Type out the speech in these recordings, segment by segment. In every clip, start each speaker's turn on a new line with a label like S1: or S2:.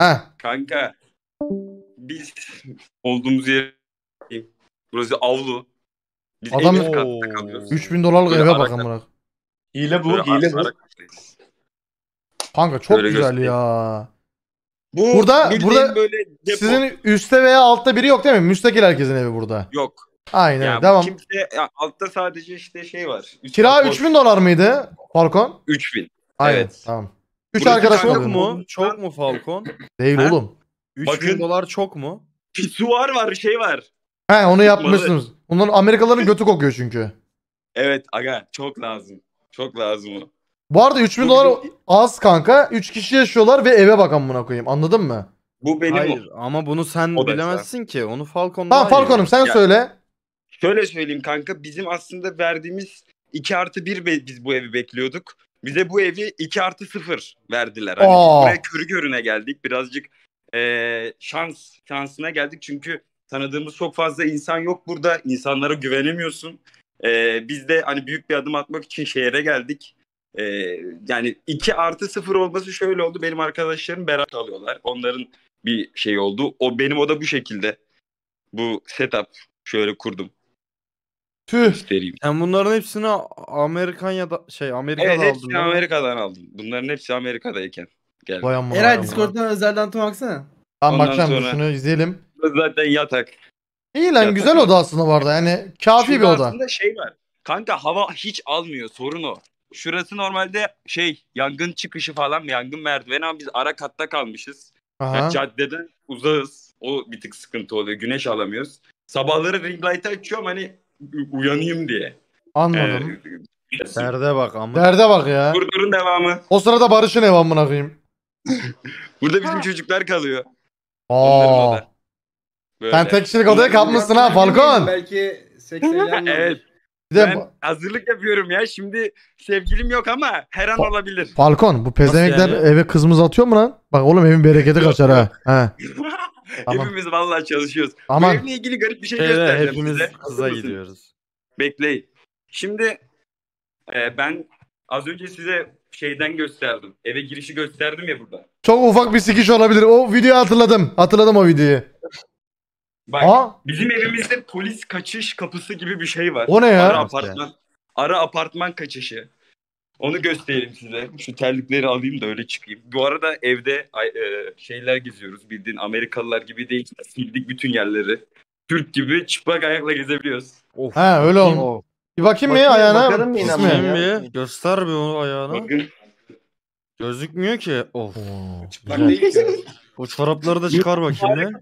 S1: Heh.
S2: Kanka biz olduğumuz yer burası avlu. Biz
S1: Adam-
S2: en üst katta kalıyoruz.
S1: 3000 dolarlık
S2: Böyle
S1: eve bak amına.
S3: Hile bu,
S2: Böyle
S3: hile bu.
S2: ara- araktayız.
S1: Kanka çok
S2: Böyle
S1: güzel
S2: göstereyim.
S1: ya.
S2: Bu
S1: Burada-
S2: bildiğin
S1: burada
S2: böyle depo.
S1: Sizin üstte veya altta biri yok değil mi? Müstakil herkesin evi burada.
S2: yok.
S1: Aynen
S2: Yani
S1: devam.
S2: kimse ya altta sadece işte şey var. Üst
S1: Kira
S2: kat boş.
S1: 3000 dolar mıydı Falcon?
S2: 3000.
S1: Aynen
S2: Evet.
S1: tamam. 3
S2: Burası
S1: arkadaş
S2: çok
S4: mu? Çok mu Falcon?
S1: Değil
S2: Ha?
S1: oğlum.
S4: 3000
S2: Bakın.
S4: dolar çok mu?
S2: Pisuar var şey var.
S1: He onu yapmışsınız. Onların Amerikalıların götü kokuyor çünkü.
S2: Evet aga çok lazım. Çok lazım o.
S1: Bu arada 3000
S2: Bu
S1: dolar az kanka. 3 kişi yaşıyorlar ve eve bak amına koyayım. Anladın mı?
S2: Bu benim
S4: Hayır ama bunu sen
S2: O da
S4: bilemezsin ki. Onu Falcon
S1: Tamam
S4: daha iyi
S1: Falcon'um sen
S2: Ya-
S1: söyle.
S2: Şöyle söyleyeyim kanka bizim aslında verdiğimiz 2 artı 1 be- biz bu evi bekliyorduk. Bize bu evi 2 artı 0 verdiler. Hani
S1: Aa.
S2: buraya körü körüne geldik. Birazcık eee, şans şansına geldik. Çünkü tanıdığımız çok fazla insan yok burada. İnsanlara güvenemiyorsun. Eee, biz de hani büyük bir adım atmak için şehre geldik. Eee, yani 2 artı 0 olması şöyle oldu. Benim arkadaşlarım beraber alıyorlar. Onların bir şey oldu. O benim o da bu şekilde. Bu setup şöyle kurdum.
S1: Tüh.
S2: Göstereyim.
S4: Sen bunların hepsini Amerikan ya da şey Amerika'da
S2: Evet
S4: aldın.
S2: hepsini
S4: değil mi?
S2: Amerika'dan aldım. Bunların hepsi Amerika'dayken geldi.
S1: Vay
S5: Eray
S1: koyayım.
S5: Discord'dan özelden tanıtım baksana.
S1: Tamam
S2: Ondan
S1: bakacağım
S2: sonra-
S1: şunu izleyelim.
S2: Zaten yatak.
S1: İyi lan
S2: Yatak
S1: güzel
S2: var.
S1: oda aslında bu arada. Yani kafi bir oda.
S2: aslında şey var. Kanka hava hiç almıyor sorun o. Şurası normalde şey yangın çıkışı falan yangın merdiveni ama biz ara katta kalmışız.
S1: Aha.
S2: Yani caddeden uzağız. O bir tık sıkıntı oluyor. Güneş alamıyoruz. Sabahları ring light açıyorum hani uyanayım diye.
S1: Anladım.
S2: Ee,
S4: Derde bak ama.
S1: Derde bak ya.
S2: Durdurun devamı.
S1: O sırada Barış'ın ev amına koyayım.
S2: Burada bizim çocuklar kalıyor.
S1: Aa.
S2: Böyle.
S1: Sen tek kişilik odaya kapmışsın ha Falcon.
S5: Belki seks eğlen
S2: Evet.
S1: Bir de
S2: Ben hazırlık yapıyorum ya. Şimdi sevgilim yok ama her an olabilir.
S1: Falcon bu pezemekler
S4: yani?
S1: eve kızımız atıyor mu lan? Bak oğlum evin bereketi kaçar ha. He. Tamam.
S2: Hepimiz vallahi çalışıyoruz. Bu
S1: Aman.
S2: evle ilgili garip bir şey
S4: Şeyde
S2: göstereceğim
S4: hepimiz
S2: size.
S4: kıza gidiyoruz.
S2: Bekleyin. Şimdi e, ben az önce size şeyden gösterdim. Eve girişi gösterdim ya burada.
S1: Çok ufak bir sikiş olabilir. O videoyu hatırladım. Hatırladım o videoyu.
S2: Bak
S1: Aa
S2: bizim evimizde polis kaçış kapısı gibi bir şey var.
S1: o ne
S2: Ara
S1: ya?
S2: apartman. Ara apartman kaçışı. Onu göstereyim size. Şu terlikleri alayım da öyle çıkayım. Bu arada evde e, şeyler geziyoruz. Bildiğin Amerikalılar gibi değil. Sildik bütün yerleri. Türk gibi çıplak ayakla gezebiliyoruz.
S4: Of.
S1: He öyle oldu. Bir bakayım mı ayağına?
S6: bakarım
S1: İsmi.
S6: ya.
S4: Göster bir onu ayağına.
S2: Bakın.
S4: Gözükmüyor ki. Of.
S1: Güzel.
S5: değil ki.
S4: O çorapları da çıkar bakayım bir.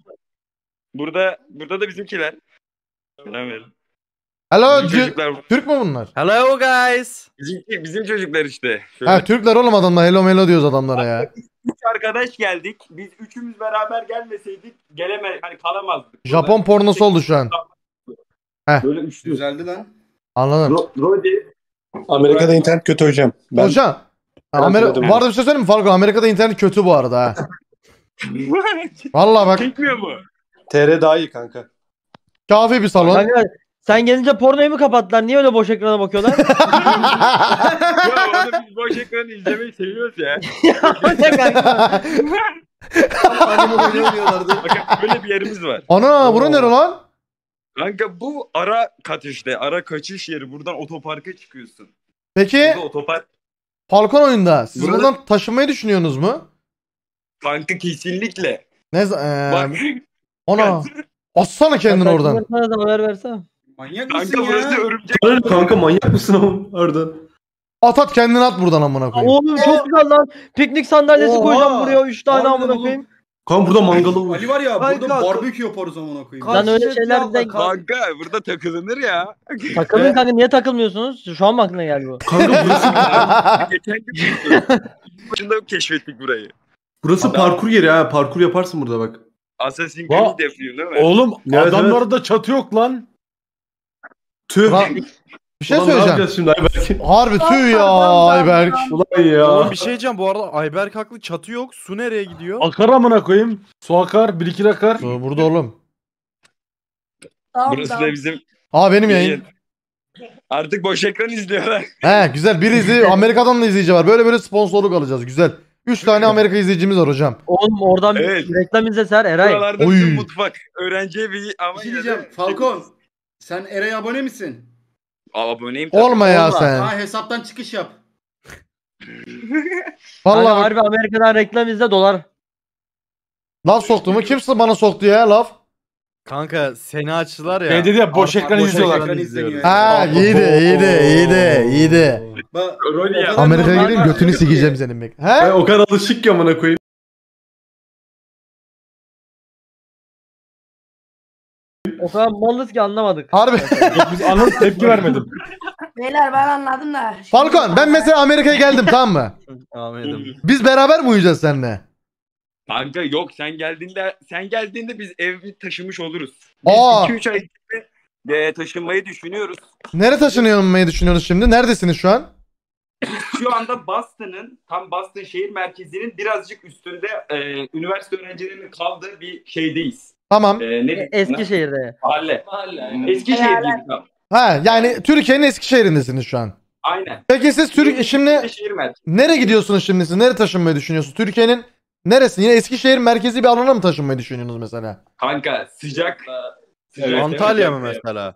S2: Burada burada da bizimkiler. Selam verin.
S1: Hello
S2: Bizim çocuklar.
S1: Türk mü bunlar?
S4: Hello guys.
S2: Bizim, bizim çocuklar işte. Şöyle.
S1: Ha Türkler oğlum adamlar. Hello melo diyoruz adamlara ya.
S2: Üç arkadaş geldik. Biz üçümüz beraber gelmeseydik geleme hani kalamazdık.
S1: Japon pornosu oldu şu an.
S2: Böyle üçlü.
S5: Düzeldi lan.
S1: Anladım.
S2: Ro- Rodi.
S3: Amerika'da internet kötü hocam. Ben
S1: Hocam.
S3: Ben
S1: Amer
S3: hatırladım
S1: bu arada bir şey söyleyeyim mi Falcon? Amerika'da internet kötü bu arada ha.
S2: Çekmiyor
S1: Vallahi bak
S2: mu?
S3: TR daha iyi kanka.
S1: kafi bir salon.
S6: Kanka sen gelince pornoyu mu kapattılar? Niye öyle boş ekrana bakıyorlar?
S2: ya onu biz boş ekranı izlemeyi seviyoruz ya.
S6: Ne kanka?
S5: Oynuyorlardı.
S2: Bakın böyle bir yerimiz var.
S1: Ana bura nere lan?
S2: Kanka bu ara kat işte. Ara kaçış yeri. Buradan otoparka çıkıyorsun.
S1: Peki
S2: Burada otopark.
S1: Falcon oyunda siz
S2: Burada-
S1: buradan taşınmayı düşünüyorsunuz mu?
S2: Kanka kesinlikle.
S1: Ne za-
S2: Bak.
S1: eee ona atsana kendini oradan.
S6: Sana da haber versene.
S5: Manyak mısın
S2: Kanka burası
S5: ya?
S2: örümcek.
S3: Hayır kanka manyak mısın oğlum oradan?
S1: At at kendini at buradan amına koyayım.
S6: Oğlum çok güzel lan. Piknik sandalyesi
S5: Oha.
S6: koyacağım buraya 3 tane
S5: Harbiden
S6: amına
S5: oğlum.
S6: koyayım.
S3: Kanka burada mangalı olur.
S5: Ali var ya
S6: Kanka,
S5: burada barbekü yaparız amına koyayım.
S6: Lan öyle şeyler de
S2: Kanka burada takılınır ya.
S6: takılın kanka niye takılmıyorsunuz? Şu an mı aklına geldi bu?
S3: Kanka burası
S2: Geçen gün başında keşfettik burayı.
S3: burası parkur yeri ha. Parkur yaparsın burada bak.
S2: Assassin's Creed yapıyor değil mi?
S7: Oğlum
S3: Evet,
S7: adamlarda çatı yok lan.
S3: Tüh.
S1: Ulan, bir şey
S3: Ulan ne
S1: söyleyeceğim.
S3: yapacağız şimdi Ayberk?
S1: Harbi tüy ya Ayberk.
S3: Ulan ya.
S4: Oğlum bir şey diyeceğim bu arada Ayberk haklı çatı yok. Su nereye gidiyor?
S7: Akar amına koyayım. Su akar, birikir akar.
S1: Dur, Burada oğlum.
S2: Burası da bizim
S1: Aa benim yayın.
S2: Artık boş ekran izliyorlar.
S1: He güzel bir izleyici Amerika'dan da izleyici var. Böyle böyle sponsorluk alacağız güzel. 3 tane Amerika izleyicimiz var hocam.
S6: Oğlum oradan bir
S2: Evet.
S6: reklam izleser Eray.
S2: Buralarda
S1: Oy.
S2: bizim mutfak. Öğrenci evi ama
S5: Bir şey
S2: yine de-
S5: diyeceğim. Falcon. Sen Eray'a abone misin?
S2: Aa, aboneyim tabii.
S1: Olma ya
S5: Olma.
S1: sen.
S5: Ha hesaptan çıkış yap.
S6: Vallahi
S1: Vallahi
S6: harbi Amerika'dan reklam izle dolar.
S1: laf soktu mu? Kimse bana soktu ya laf.
S4: Kanka seni açtılar ya.
S7: Ne dedi ya boş ekran
S4: boş
S7: izliyorlar.
S4: ekran
S5: izleniyor.
S1: Ha iyiydi iyiydi iyiydi iyiydi.
S5: Bak,
S2: Rol ya.
S5: o kadar
S1: Amerika'ya geleyim götünü sikeceğim senin bek.
S3: Ben
S1: He?
S3: o kadar alışık ki amına koyayım.
S6: O kadar malız ki anlamadık.
S1: Harbi.
S7: Biz anın tepki vermedim.
S8: Beyler ben anladım da.
S1: Falcon ben mesela Amerika'ya geldim tamam mı?
S4: Ahmet'im.
S1: Biz beraber mi uyuyacağız seninle?
S2: Kanka yok sen geldiğinde sen geldiğinde biz evi taşımış oluruz. Biz
S1: Aa.
S2: 2-3 ay içinde e, taşınmayı düşünüyoruz.
S1: Nereye taşınmayı düşünüyorsunuz şimdi? Neredesiniz şu an?
S2: Şu anda Boston'ın tam Boston şehir merkezinin birazcık üstünde e, üniversite öğrencilerinin kaldığı bir şeydeyiz.
S1: Tamam.
S2: E, ne sana?
S6: Eskişehir'de.
S2: Mahalle. Eskişehir gibi tam.
S1: Ha yani Türkiye'nin Eskişehir'indesiniz şu an.
S2: Aynen.
S1: Peki siz Türk şimdi
S2: Şehir merkezi.
S1: nereye gidiyorsunuz şimdi siz? Nereye taşınmayı düşünüyorsunuz? Türkiye'nin neresi? Yine Eskişehir merkezi bir alana mı taşınmayı düşünüyorsunuz mesela?
S2: Kanka sıcak. sıcak
S4: Antalya mı mesela?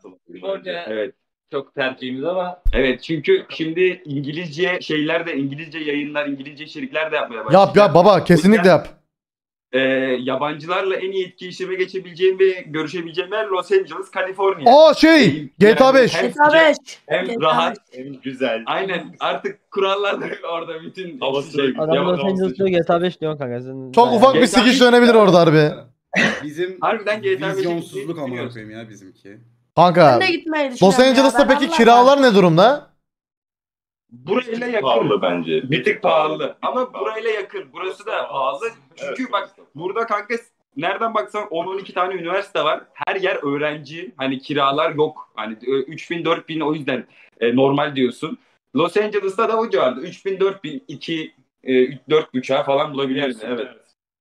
S2: Evet. Çok tercihimiz ama. Evet çünkü şimdi İngilizce şeyler de İngilizce yayınlar, İngilizce içerikler de yapmaya başlayacağız.
S1: Yap yap baba kesinlikle yap.
S2: Ee, yabancılarla en iyi etkileşime geçebileceğim ve görüşebileceğim yer Los Angeles, Kaliforniya.
S1: Aa şey GTA 5.
S2: Hem
S8: GTA
S2: sıcak,
S8: 5.
S2: Hem
S8: GTA
S2: rahat.
S9: En güzel.
S2: Aynen artık kurallar da orada bütün
S9: Havası
S2: şey,
S9: da-
S6: Adam Los Angeles diyor GTA 5 diyor kanka. Sen
S1: Çok ufak bir sikiş dönebilir orada harbi.
S5: Bizim
S2: Harbiden GTA
S5: vizyonsuzluk amına koyayım ya bizimki.
S1: Kanka Los Angeles'ta peki kiralar ne durumda?
S2: Burayla yakın.
S9: Pahalı bence.
S2: Bir tık pahalı. Ama burayla yakın. Burası da pahalı. Çünkü
S9: Evet.
S2: bak burada kanka nereden baksan 10-12 tane üniversite var. Her yer öğrenci. Hani kiralar yok. Hani 3000 4000 o yüzden e, normal diyorsun. Los Angeles'ta da o civarda 3000 4000 2 e, 4 buçuğa falan bulabiliyorsun. Evet.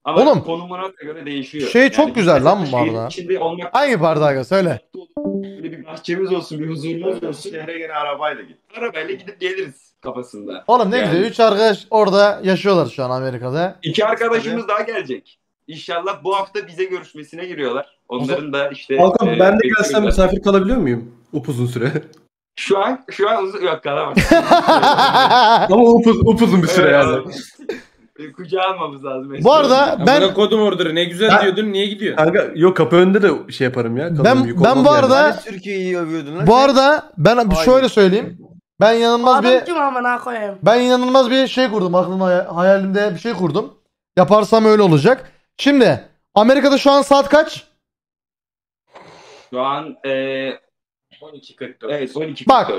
S2: Ama
S1: Oğlum,
S2: konumuna göre değişiyor.
S1: şey çok güzel lan bu arada.
S2: içinde olmak
S1: Hangi aga söyle.
S2: Böyle bir bahçemiz olsun, bir huzurumuz olsun.
S9: Şehre gene arabayla git.
S2: Arabayla gidip geliriz kafasında.
S1: Oğlum ne
S2: Yani-
S1: güzel. Üç arkadaş orada yaşıyorlar şu an Amerika'da.
S2: İki arkadaşımız daha gelecek. İnşallah bu hafta bize görüşmesine giriyorlar. Onların da işte...
S3: Hakan
S2: e,
S3: ben de gelsem misafir kalabiliyor muyum? Upuzun süre.
S2: Şu an, şu an uzun... Yok kalamam.
S3: Ama upuz, upuzun bir süre yani.
S2: E, Kucağa almamız lazım.
S1: Bu arada
S10: Ben
S1: ben
S10: kodum order ne güzel
S3: Ben-
S10: diyordun niye gidiyor?
S3: Kanka yok kapı önünde de şey yaparım ya. kalırım,
S1: ben
S3: yük
S1: ben
S3: olmaz
S1: bu
S3: yani.
S1: arada
S4: Türkiye'yi övüyordun lan.
S1: bu arada ben bir şöyle söyleyeyim. Ben inanılmaz bir
S8: amına koyayım.
S1: ben inanılmaz bir şey kurdum. Aklımda hayalimde bir şey kurdum. Yaparsam öyle olacak. Şimdi Amerika'da şu an saat kaç?
S2: Şu an e, 12.44. Evet 12.44.
S1: Bak.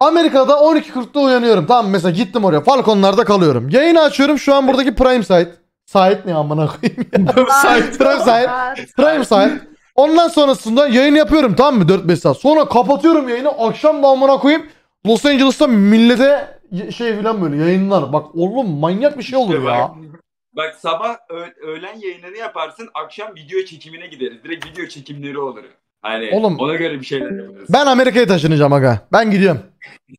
S1: Amerika'da 12.40'da uyanıyorum. Tamam mesela gittim oraya. Falconlarda kalıyorum. Yayını açıyorum. Şu an buradaki Prime site. Site ne amına koyayım ya.
S3: Site.
S1: Prime site. Prime site. Ondan sonrasında yayın yapıyorum tamam mı 4-5 saat. Sonra kapatıyorum yayını. Akşam da amına koyayım. Los Angeles'ta millete şey filan böyle yayınlar. Bak oğlum manyak bir şey olur
S2: İşte
S1: ya.
S2: bak. Bak sabah öğlen yayınını yaparsın, akşam video çekimine gideriz. Direkt video çekimleri olur. Hani
S1: Oğlum.
S2: ona göre bir şeyler yaparız.
S1: Ben Amerika'ya taşınacağım aga. Ben gidiyorum.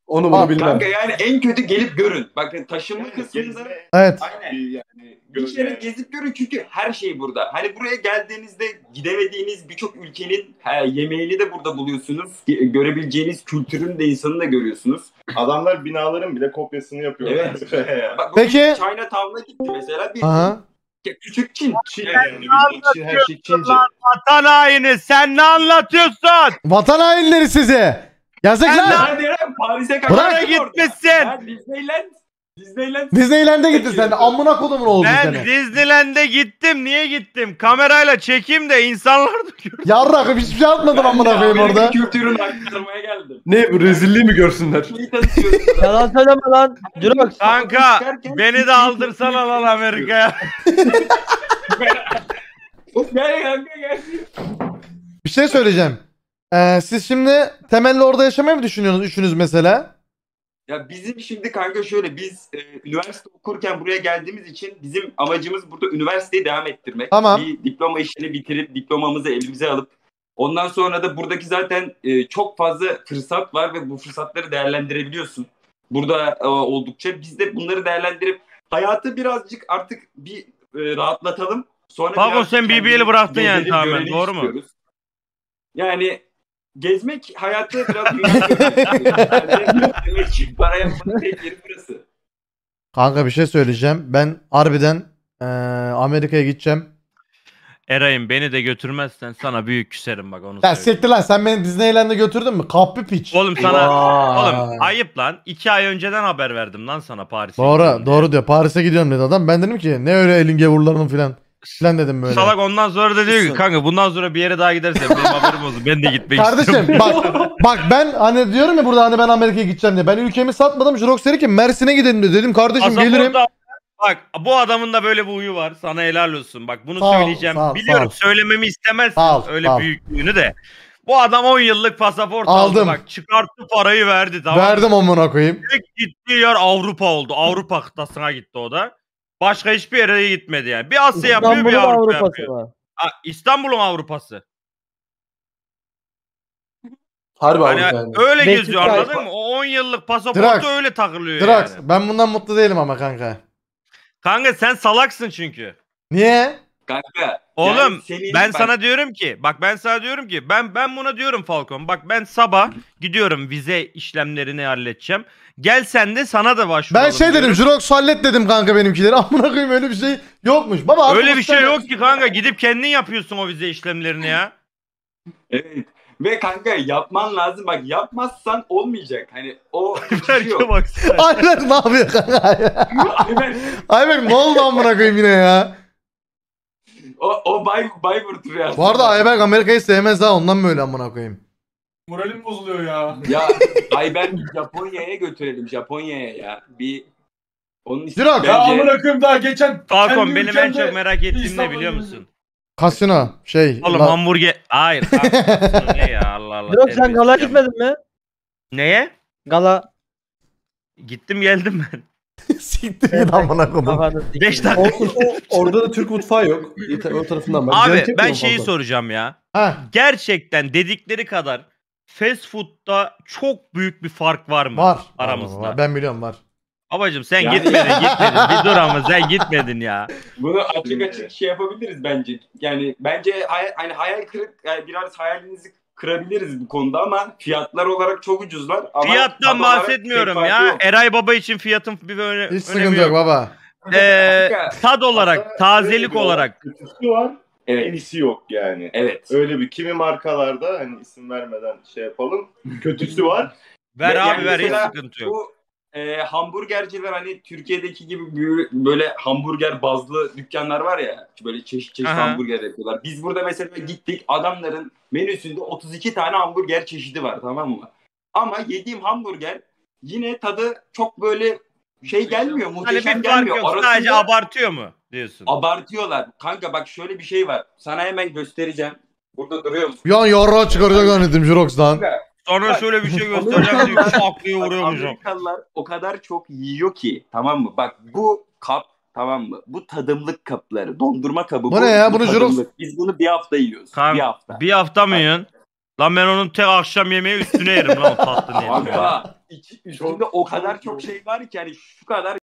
S3: Onu bunu
S1: Aa,
S3: bilmem.
S2: Kanka yani en kötü gelip görün. Bakın taşınma kısmında
S1: Evet.
S2: aynen.
S9: Yani
S2: Bir gezip görün çünkü her şey burada. Hani buraya geldiğinizde gidemediğiniz birçok ülkenin he, yemeğini de burada buluyorsunuz. Görebileceğiniz kültürün de insanını da görüyorsunuz.
S9: adamlar binaların bile kopyasını yapıyorlar.
S2: Bak,
S1: Peki-
S2: Peki. Chinatown'a gitti mesela. Bir
S1: Aha.
S2: Küçük Çin.
S9: Çin yani. Çin, her şey Çince.
S4: Vatan haini sen ne anlatıyorsun?
S1: Vatan hainleri size. Yazık
S4: Ben
S1: lan.
S2: Hadi lan Paris'e kadar
S1: Bırak.
S4: gitmişsin.
S2: Ha, Disneyland. Disneyland.
S1: Disneyland'e gittin sen. Amına kodumun oldu
S4: Ben
S1: seni.
S4: Disneyland'e gittim. Niye gittim? Kamerayla çekeyim de insanlar da görsün.
S1: Yarrakım hiçbir şey yapmadın amına koyayım
S2: Amerika
S1: orada.
S2: kültürünü aktarmaya geldim.
S3: Ne bu rezilliği mi görsünler?
S6: Yalan söyleme lan. Jurox.
S4: Kanka beni de aldırsana lan Amerika'ya.
S2: Gel kanka gel.
S1: Bir şey söyleyeceğim. Ee, siz şimdi temelli orada yaşamayı mı düşünüyorsunuz üçünüz mesela?
S2: Ya bizim şimdi kanka şöyle biz e, üniversite okurken buraya geldiğimiz için bizim amacımız burada üniversiteyi devam ettirmek.
S1: Tamam.
S2: Bir diploma işini bitirip diplomamızı elimize alıp ondan sonra da buradaki zaten e, çok fazla fırsat var ve bu fırsatları değerlendirebiliyorsun. Burada e, oldukça biz de bunları değerlendirip hayatı birazcık artık bir e, rahatlatalım. Sonra birazcık
S4: sen BBL'i bıraktın yani tamamen, doğru mu?
S2: istiyoruz. Yani gezmek hayatı biraz. Demek para yapmanın tek yeri burası.
S1: Kanka bir şey söyleyeceğim. Ben harbiden eee, Amerika'ya gideceğim.
S4: Eray'ım beni de götürmezsen sana büyük küserim bak onu
S1: Ya
S4: söyleyeyim.
S1: siktir lan sen beni Disneyland'e götürdün mü? Kapı piç.
S4: Oğlum sana
S1: Vay.
S4: oğlum ayıp lan. İki ay önceden haber verdim lan sana Paris'e.
S1: Doğru
S4: gittiğimde.
S1: doğru diyor. Paris'e gidiyorum dedi adam. Ben dedim ki ne öyle elin gevurlarının filan. Filan dedim böyle.
S4: Salak ondan sonra da diyor ki kanka bundan sonra bir yere daha gidersen benim haberim olsun. Ben de gitmek
S1: Kardeşim
S4: istiyorum.
S1: bak bak ben hani diyorum ya burada hani ben Amerika'ya gideceğim diye. Ben ülkemi satmadım. Jirox dedi ki Mersin'e gidelim de. Dedim kardeşim
S4: Pasaport
S1: gelirim.
S4: Bak bu adamın da böyle bir huyu var. Sana helal olsun. Bak bunu
S1: Sağ ol,
S4: söyleyeceğim.
S1: sağ ol,
S4: Biliyorum
S1: sağ ol.
S4: söylememi istemezsin.
S1: Sağ ol,
S4: öyle
S1: sağ ol.
S4: büyüklüğünü de. Bu adam 10 yıllık pasaport
S1: Aldım.
S4: aldı bak. Çıkarttı parayı verdi tamam mı?
S1: Verdim amına koyayım.
S4: Tek gittiği yer Avrupa oldu. Avrupa kıtasına gitti o da. Başka hiçbir yere gitmedi yani. Bir Asya yapıyor bir Avrupa
S6: Avrupa'sı
S4: yapıyor.
S6: var.
S4: Ha, İstanbul'un Avrupası.
S3: Harbi
S4: Hani
S3: Avrupa yani.
S4: öyle
S6: Beşiktaş-
S4: geziyor anladın mı? O 10 yıllık pasaportu
S1: Drax.
S4: öyle takılıyor
S1: Drax
S4: yani.
S1: ben bundan mutlu değilim ama kanka.
S4: Kanka sen salaksın çünkü.
S1: Niye?
S2: Kanka.
S4: Oğlum
S2: yani senin-
S4: ben
S2: bak,
S4: sana diyorum ki bak ben sana diyorum ki ben ben buna diyorum Falcon. Bak ben sabah gidiyorum vize işlemlerini halledeceğim. Gel sen de sana da başvuralım.
S1: Ben şey dedim. Jirox hallet dedim kanka benimkileri. Amına koyayım öyle bir şey yokmuş. Baba
S4: Öyle bir şey yok ki kanka gidip kendin yapıyorsun o vize işlemlerini ya.
S2: Evet. Ve kanka yapman lazım. Bak yapmazsan olmayacak. Hani o
S4: Berke
S2: geçiyor.
S4: baksana.
S1: Ayberk ne yapıyor kanka?
S2: Aynen.
S1: Ayberk ne oldu amına koyayım yine ya?
S2: O, o Bay, Bayburt rüyası.
S1: Bu arada Ayberk Amerika'yı sevmez ha ondan böyle amına koyayım.
S3: Moralim bozuluyor ya.
S2: Ya Ayberk Japonya'ya götürelim. Japonya'ya ya. Bir onun için
S1: Jirox.
S3: Ya amına koyayım daha geçen
S4: Falcon
S3: kendi
S4: benim en
S3: ülkemde
S4: çok merak ettiğim ne
S3: İstanbul'da
S4: biliyor musun?
S1: Kasino şey.
S4: Oğlum
S1: la-
S4: hamburger... Hayır kasino ne ya Allah Allah.
S6: Yok sen
S4: terbiyesiz
S6: gala
S4: ya.
S6: gitmedin mi?
S4: Neye?
S6: Gala.
S4: Gittim geldim ben.
S1: Siktir git amına koyayım.
S6: Kafanı
S4: 5 dakika.
S3: O- orada da Türk mutfağı yok. İta- O tarafından bak.
S4: Abi
S3: Zevk
S4: ben şeyi
S3: fazla.
S4: soracağım ya.
S1: Ha.
S4: Gerçekten dedikleri kadar fast food'da çok büyük bir fark var mı?
S1: Var.
S4: Aramızda.
S1: Var, var. Ben biliyorum var.
S4: Babacım sen
S2: Yani-
S4: gitmedin gitmedin. Bir dur ama sen gitmedin ya.
S2: Bunu açık açık şey yapabiliriz bence. Yani bence hay- hani hayal kırık yani biraz hayalinizi kırabiliriz bu konuda ama fiyatlar olarak çok ucuzlar. Ama
S4: Fiyattan
S2: olarak
S4: bahsetmiyorum ya.
S2: yok.
S4: Eray Baba için fiyatın bir öne,
S1: Hiç
S4: önemi
S1: sıkıntı yok baba.
S4: Ee,
S2: Kanka,
S4: tad olarak, tazelik
S9: bir
S4: olarak.
S9: Kötüsü var, en
S2: Evet.
S9: iyisi yok yani.
S2: Evet.
S9: Öyle bir kimi markalarda hani isim vermeden şey yapalım. Kötüsü var.
S4: Ver
S2: Ya-
S4: abi
S2: yani
S4: ver hiç
S2: mesela
S4: sıkıntı yok.
S2: Bu e, hamburgerciler hani Türkiye'deki gibi bö- böyle hamburger bazlı dükkanlar var ya böyle çeşit çeşit
S4: Aha.
S2: hamburger yapıyorlar. Biz burada mesela gittik adamların menüsünde 32 tane hamburger çeşidi var tamam mı? Ama yediğim hamburger yine tadı çok böyle şey gelmiyor
S4: Hani
S2: muhteşem
S4: fark
S2: gelmiyor.
S4: yok.
S2: Arasında
S4: Sadece abartıyor mu diyorsun?
S2: abartıyorlar. Kanka bak şöyle bir şey var. Sana hemen göstereceğim. Burada duruyor musun?
S1: Bir an yarrağı çıkaracak zannettim Jirox'dan.
S4: Sonra şöyle bir şey göstereceğim diyor. Şak diye vuruyormuş.
S2: Amerikalılar o kadar çok yiyor ki tamam mı? Bak bu kap tamam mı? Bu tadımlık kapları. Dondurma kabı.
S1: Bu ne ya? Bunu. Jirox-
S2: Biz bunu bir hafta yiyoruz.
S4: Kan-
S2: Bir hafta.
S4: Bir hafta mı yiyorsun? Lan ben onun tek akşam yemeği üstüne yerim lan o tatlı.
S2: Kanka iç- üstünde o kadar çok şey var ki hani şu kadar